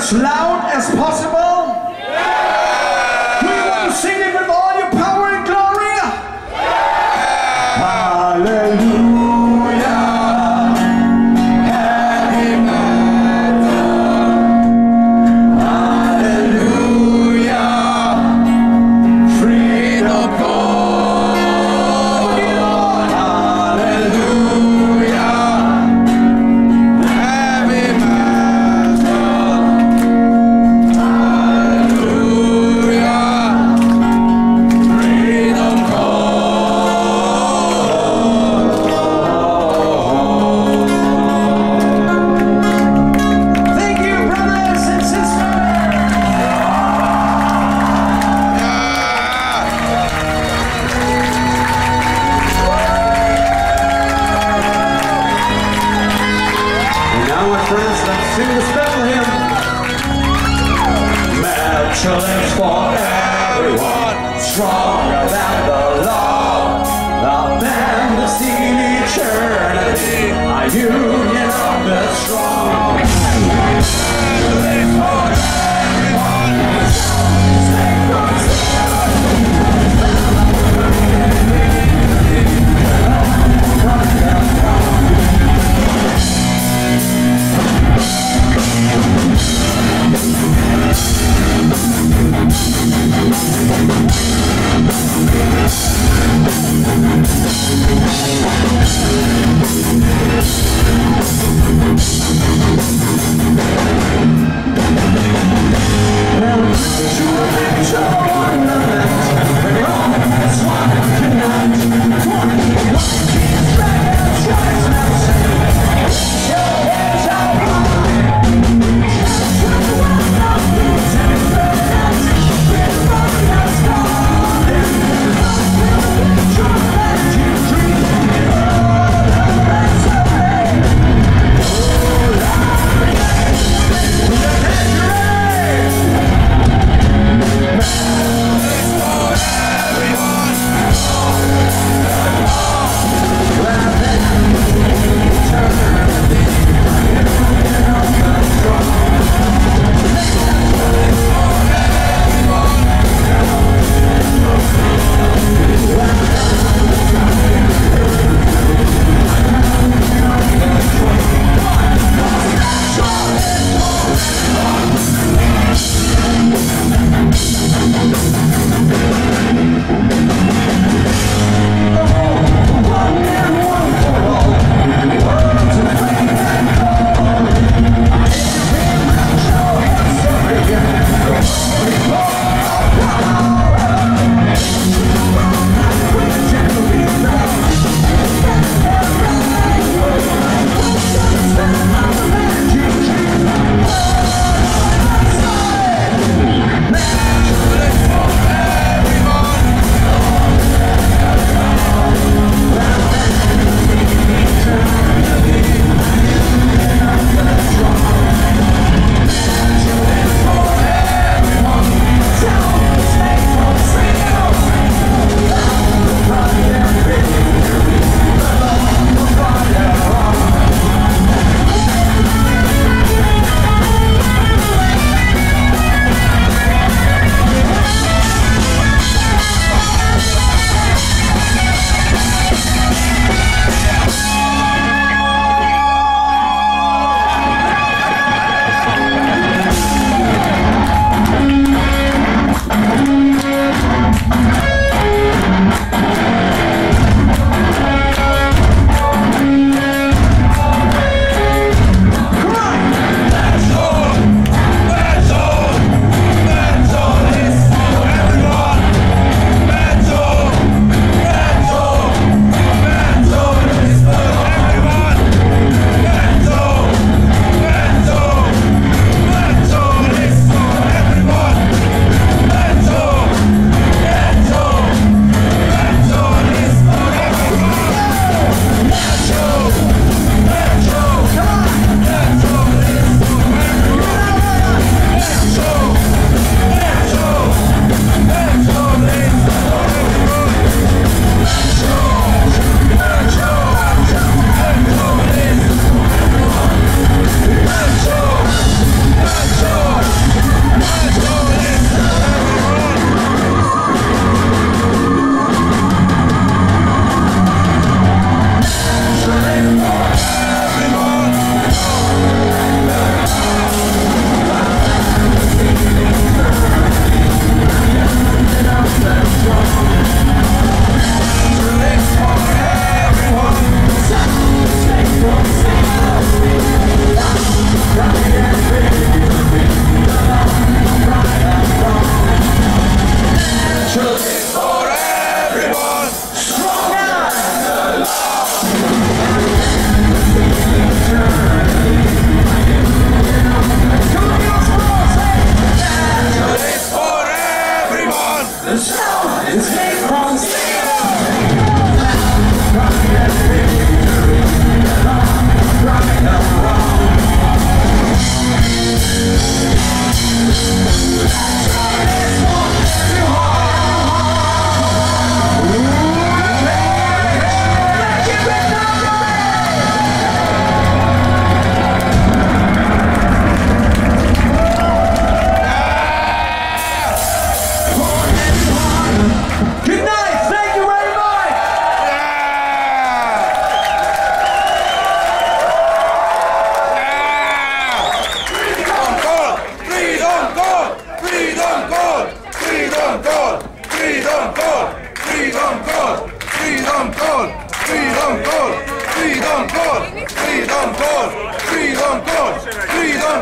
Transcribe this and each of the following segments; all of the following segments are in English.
as loud as possible? Metal for everyone, stronger than the law. The band of seen eternity, a union of the strong. Is for everyone.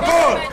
por